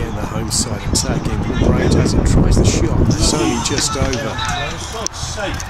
again the home side attacking. Brains as it, tries the shot. It's only just over.